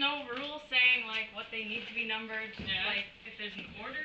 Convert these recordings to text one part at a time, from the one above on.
no rule saying like what they need to be numbered, yeah. like if there's an order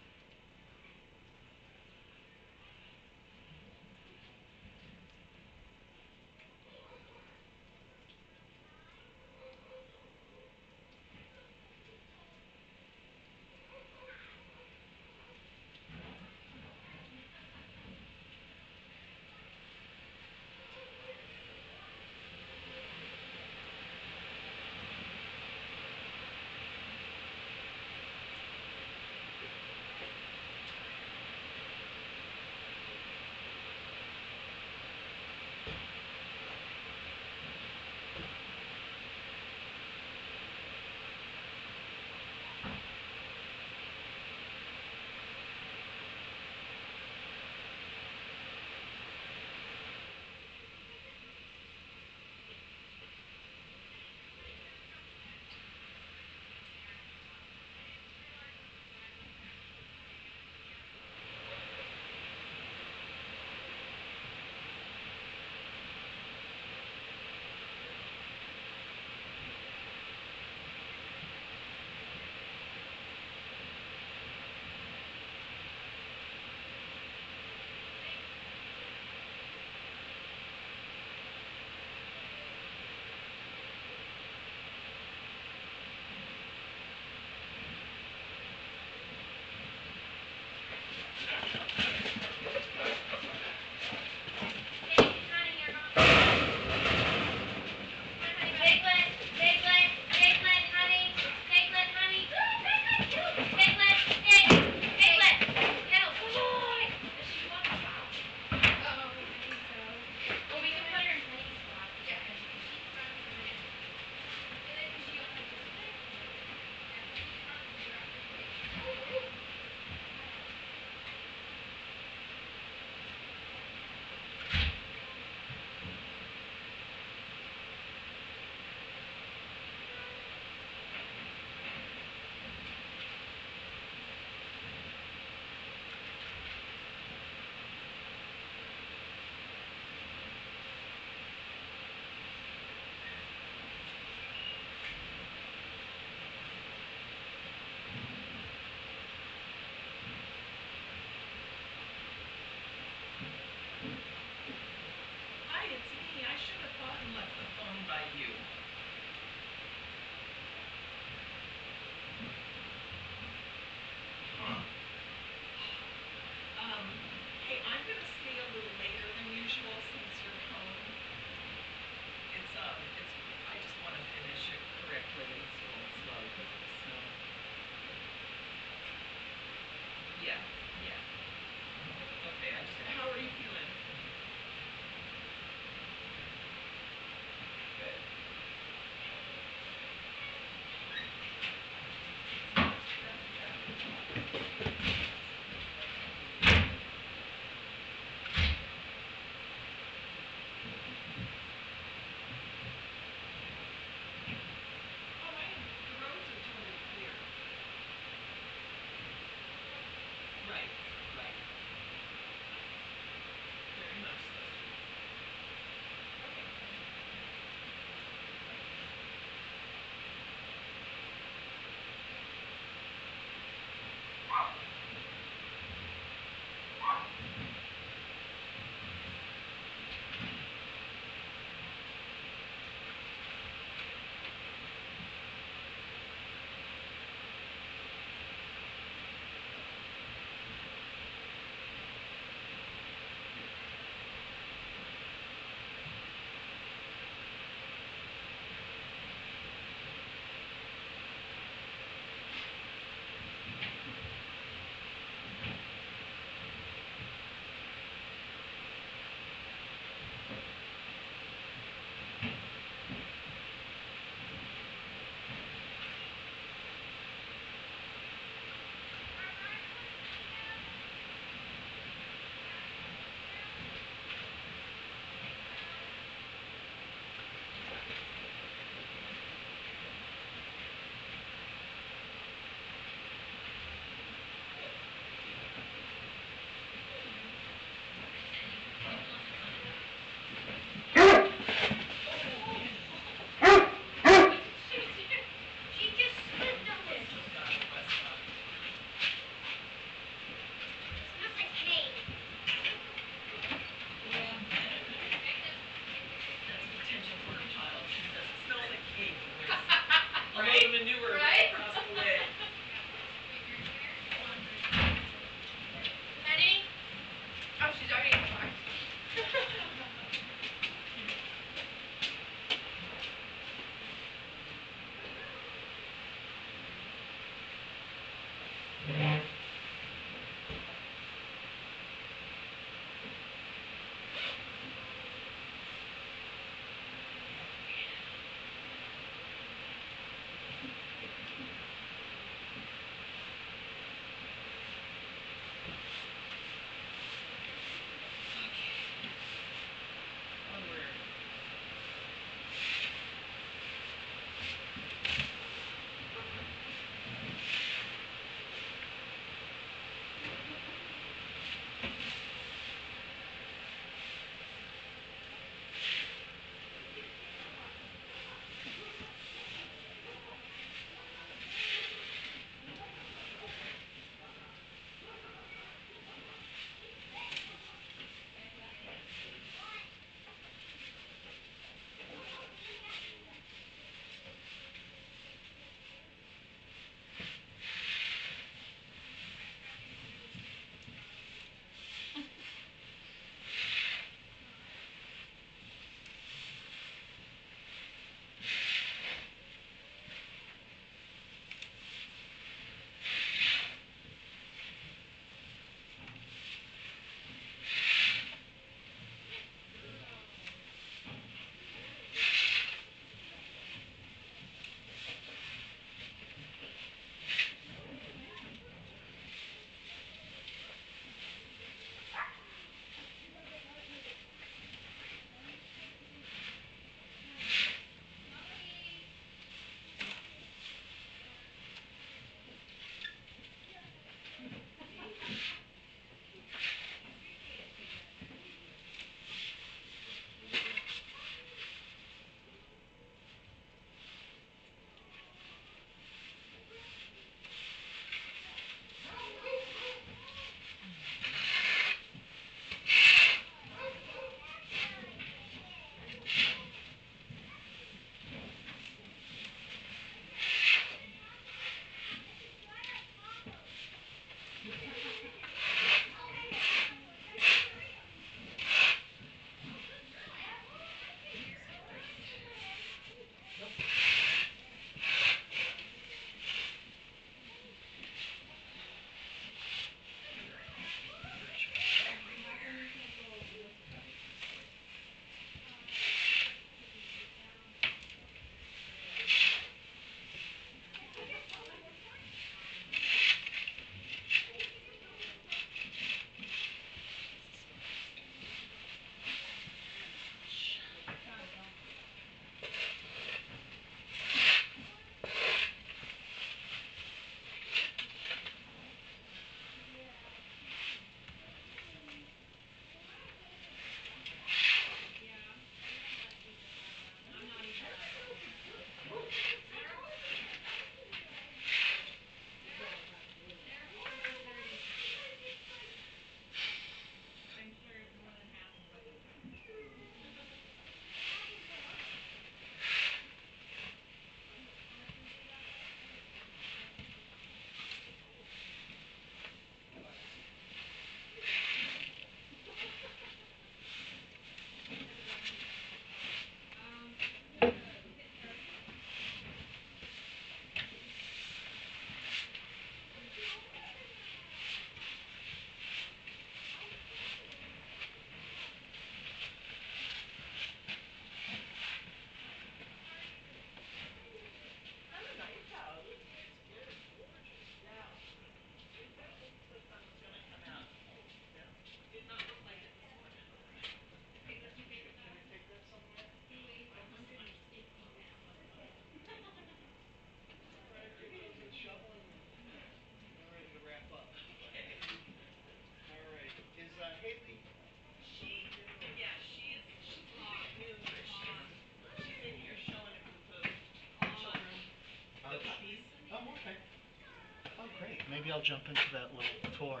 maybe I'll jump into that little tour.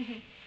Mhm.